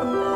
Bye.